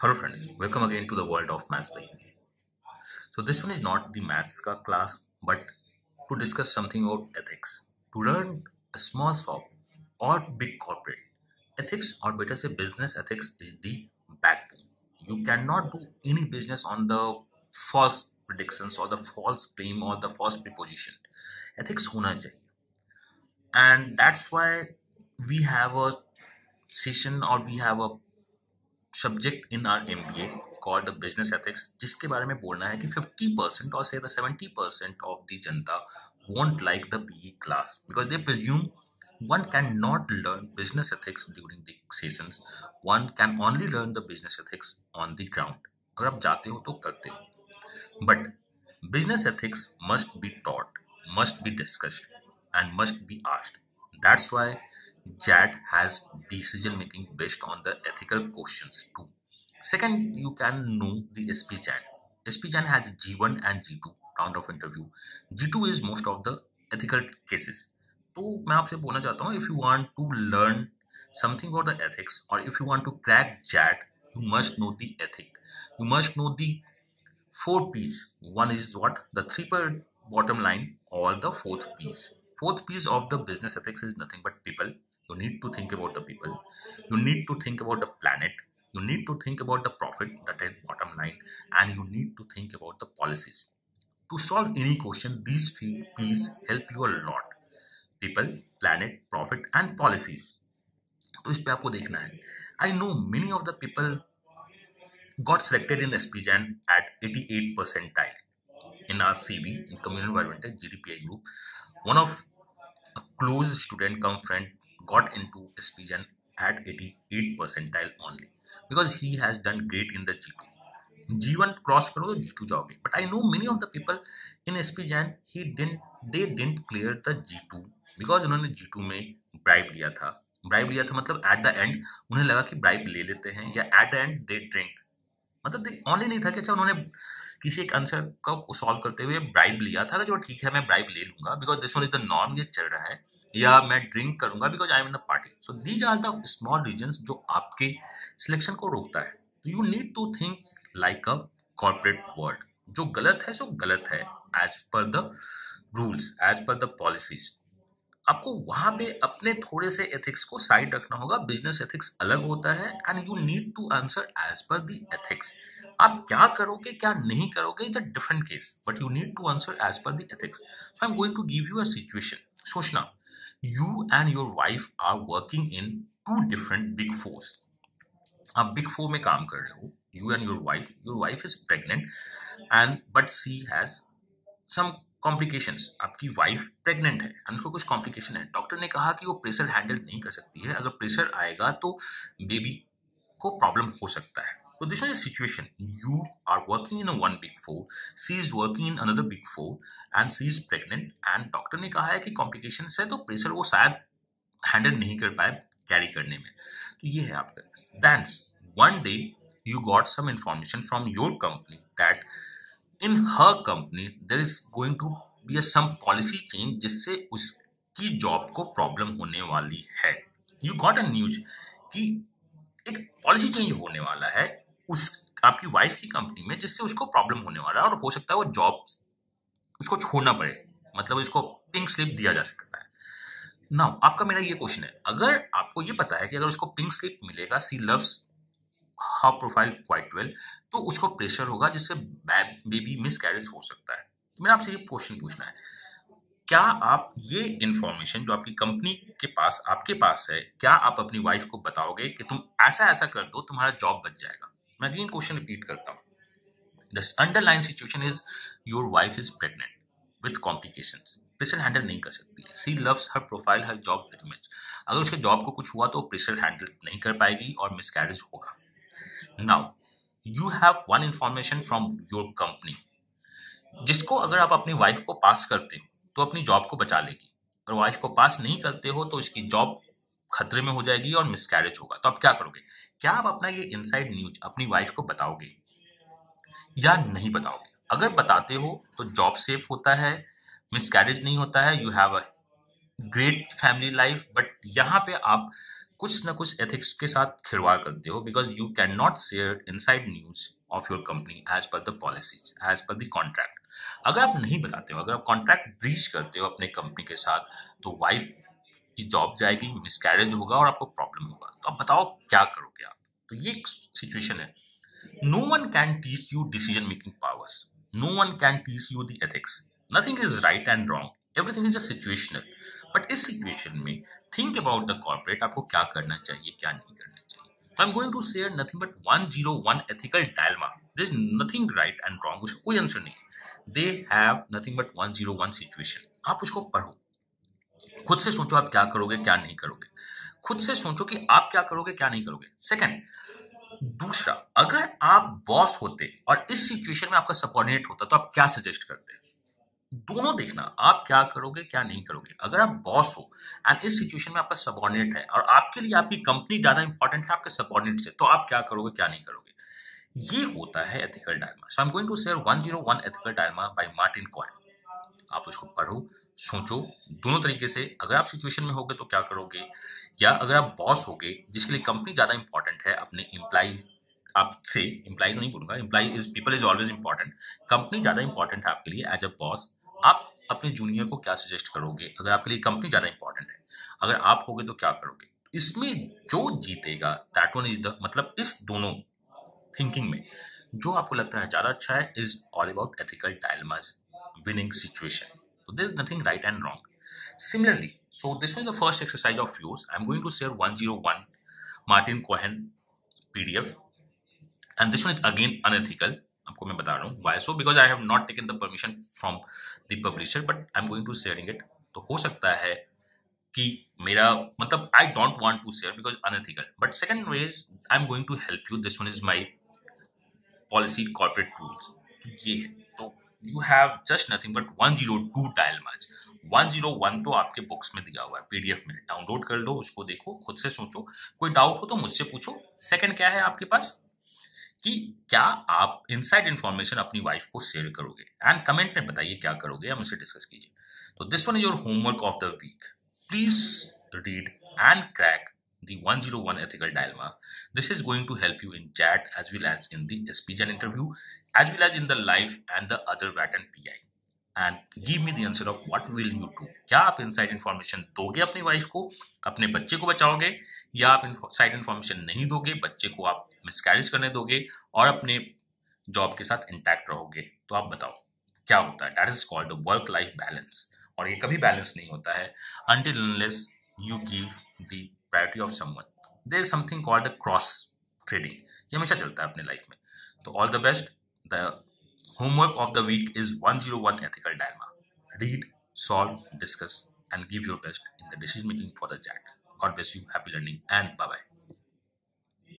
Hello friends, welcome again to the world of maths by So this one is not the maths ka class but to discuss something about ethics. To learn a small shop or big corporate, ethics or better say business ethics is the backbone. You cannot do any business on the false predictions or the false claim or the false preposition. Ethics hona chahiye. And that's why we have a session or we have a subject in our M B A called business ethics जिसके बारे में बोलना है कि fifty percent और seventy percent of the Janata want like the B E class because they presume one can not learn business ethics during the sessions one can only learn the business ethics on the ground अगर आप जाते हो तो करते हो। But business ethics must be taught must be discussed and must be asked that's why JAT has decision making based on the ethical questions too. Second, you can know the SPJAN. SPJAN has G1 and G2 round of interview. G2 is most of the ethical cases. तो मैं आपसे बोलना चाहता हूँ if you want to learn something about the ethics और if you want to crack JAT you must know the ethic you must know the four P's. One is what? The three per bottom line or the fourth piece. Fourth piece of the business ethics is nothing but people. you need to think about the people you need to think about the planet you need to think about the profit that is bottom line and you need to think about the policies to solve any question these three p's help you a lot people planet profit and policies तो इस पे आपको देखना है I know many of the people got selected in SPJAN at 88 percentile in our CV in communal environmental GDPI group. One of a close student come friend got into SPGen at 88 percentile only because he has done great in the G2. G1 cross करो तो G2 जाओगे। But I know many of the people in S P Jain he didn't they didn't clear the G2 because उन्होंने G2 में bribe लिया था। Bribe लिया था मतलब एट द एंड उन्हें लगा कि ब्राइब ले लेते हैं या at the end they drink मतलब ऑनली नहीं था कि अच्छा उन्होंने किसी एक आंसर को सॉल्व करते हुए ब्राइब लिया था जो ठीक है, मैं ब्राइब ले लूँगा because this one is the norm ये चल रहा है। या मैं ड्रिंक करूँगा because I am in the party so these are the small reason जो आपके सिलेक्शन को रोकता है. You need to think like a corporate world जो गलत है, सो गलत है as per the rules as per the policies आपको वहाँ पे अपने थोड़े से एथिक्स को साइड रखना होगा बिज़नेस एथिक्स अलग होता है and you need to answer as per the ethics आप क्या करोगे, क्या नहीं करोगे is a different case but you need to answer as per the ethics so I am going to give you a situation सोचना। You and your wife are working in two different big fours. आप big four में काम कर रहे हो you and your wife your wife is pregnant and but she has some complications आपकी wife pregnant है and उसको कुछ कॉम्प्लिकेशन है। डॉक्टर ने कहा कि वो प्रेशर हैंडल नहीं कर सकती है। अगर प्रेशर आएगा तो बेबी को प्रॉब्लम हो सकता है। So this is a situation. You are working in a one big four. She is working in another big four, and she is pregnant. And doctor ने कहा है कि कॉम्प्लिकेशन है तो प्रेशर वो शायद हैंडल नहीं कर पाए कैरी करने में तो ये है आपका then one day got some information from your company that in her company there is going to be a some policy change जिससे उसकी जॉब को प्रॉब्लम होने वाली है यू गॉट अ न्यूज़ कि एक पॉलिसी चेंज होने वाला है उस, आपकी वाइफ की कंपनी में जिससे उसको प्रॉब्लम होने वाला है और हो सकता है वो जॉब उसको छोड़ना पड़े। मतलब उसको पिंक स्लिप दिया जा सकता है। ना आपका मेरा ये क्वेश्चन है, अगर आपको ये पता है कि अगर उसको पिंक स्लिप मिलेगा she loves her profile quite well तो उसको प्रेशर होगा जिससे बेबी मिस कैरेज हो सकता है। तो मेरा आपसे ये क्वेश्चन पूछना है, क्या आप ये इंफॉर्मेशन जो आपकी कंपनी के पास, आपके पास है, क्या आप अपनी वाइफ को बताओगे कि तुम ऐसा ऐसा कर दो, तुम्हारा जॉब बच जाएगा? मैं अगेन क्वेश्चन रिपीट करता हूँ। The underline situation is your wife is pregnant with complication pressure handle नहीं कर सकती है। She loves her profile her job very much अगर उसके जॉब को कुछ हुआ तो प्रेशर हैंडल नहीं कर पाएगी और मिसकैरेज होगा। Now you have one information from your company जिसको अगर आप अपनी वाइफ को पास करते हो तो अपनी जॉब को बचा लेगी। अगर वाइफ को पास नहीं करते हो तो इसकी जॉब खतरे में हो जाएगी और मिसकैरेज होगा। तो आप क्या करोगे? क्या आप अपना ये इनसाइड न्यूज़ अपनी वाइफ को बताओगे या नहीं बताओगे? अगर बताते हो तो जॉब सेफ़ होता है मिसकैरेज नहीं होता है you have a great family life but यहाँ पे आप कुछ ना कुछ एथिक्स के साथ खिलवाड़ करते हो because you can not share inside news of your company as per the policies as per the contract अगर आप नहीं बताते हो, अगर आप कॉन्ट्रैक्ट ब्रीच करते हो अपने कंपनी के साथ तो वाइफ की जॉब जाएगी मिसकैरेज होगा और आपको प्रॉब्लम होगा। तो आप बताओ, क्या करोगे आप? तो ये एक सिचुएशन है। No one can teach you decision making powers no one can teach you the ethics nothing is right and wrong everything is a situational but इस सिचुएशन में थिंक अबाउट द कॉर्पोरेट आपको क्या करना चाहिए, क्या नहीं करना चाहिए। I am going to share nothing but 101 ethical dilemma there is nothing right and wrong उसका कोई आंसर नहीं they have nothing but 101 situation आप उसको पढ़ो। खुद से सोचो आप क्या करोगे, क्या नहीं करोगे। खुद से सोचो कि आप क्या करोगे, क्या नहीं करोगे। सेकंड दूसरा, अगर आप बॉस होते और इस सिचुएशन में आपका सबॉर्डिनेट होता तो आप क्या सजेस्ट करते? दोनों देखना, आप क्या करोगे, क्या नहीं करोगे। अगर आप बॉस हो एंड इस सिचुएशन में आपका सबॉर्डिनेट है और आपके लिए आपकी कंपनी ज़्यादा इंपॉर्टेंट है आपके सबॉर्डिनेट से तो आप क्या करोगे, क्या नहीं करोगे। ये होता है ethical dilemma so I am going to share 101 ethical dilemma by Martin Cohen आप उसको पढ़ो सोचो, दोनों तरीके से अगर आप सिचुएशन में होगे तो क्या करोगे? या अगर आप बॉस होगे, जिसके लिए कंपनी ज़्यादा इंपॉर्टेंट है, अपने एम्प्लॉय आपसे एम्प्लॉय तो नहीं बोलूँगा employee is people is always important company ज़्यादा इंपॉर्टेंट है आपके लिए एज अ बॉस आप अपने जूनियर को क्या सजेस्ट करोगे? अगर आपके लिए कंपनी ज़्यादा इंपॉर्टेंट है, अगर आप होगे तो क्या करोगे? इसमें जो जीतेगा दैट वन इज़ द मतलब इस दोनों थिंकिंग में, जो आपको लगता है ज़्यादा अच्छा है is all about ethical dilemmas winning situation so there is nothing right and wrong. Similarly, so this was the first exercise of yours. I'm going to share 101 martin cohen pdf and this one is again unethical. आपको मैं बता रहा हूँ why so because I have not taken the permission from the publisher but I am going to sharing it तो हो सकता है कि मेरा मतलब I don't want to share because unethical but second ways I am going to help you this one is my policy corporate rules ये है। तो you have just nothing but 102 dilemma 101 तो आपके बुक्स में दिया हुआ है पीडीएफ में। डाउनलोड कर लो, उसको देखो, खुद से सोचो। कोई डाउट हो तो मुझसे पूछो। सेकंड क्या है आपके पास? कि क्या आप इनसाइड इन्फॉर्मेशन अपनी वाइफ को शेयर करोगे? एंड कमेंट में बताइए क्या करोगे, हम इसे डिस्कस कीजिए। तो this one is your homework of the week please read and crack the 101 ethical dilemma. This is going to help you in chat as well as in the SPGen interview, as well as in the live and the other VAT and PI. And give me the answer of what will you do क्या आप inside information दोगे अपनी wife को? अपने बच्चे को बचाओगे? या आप साइड इन्फॉर्मेशन नहीं दोगे? बच्चे को आप मिसकैरेज करने दोगे? और अपने जॉब के साथ इंटैक्ट रहोगे? तो आप बताओ क्या होता है? That is called work life balance और ये कभी बैलेंस नहीं होता है until you give the Priority of someone there is something called a cross trading ये हमेशा चलता है अपने लाइफ में तो all the best the homework of the week is 101 ethical dilemma. Read, solve, discuss, and give your best in the decision making for the chat. God bless you. Happy learning and bye bye.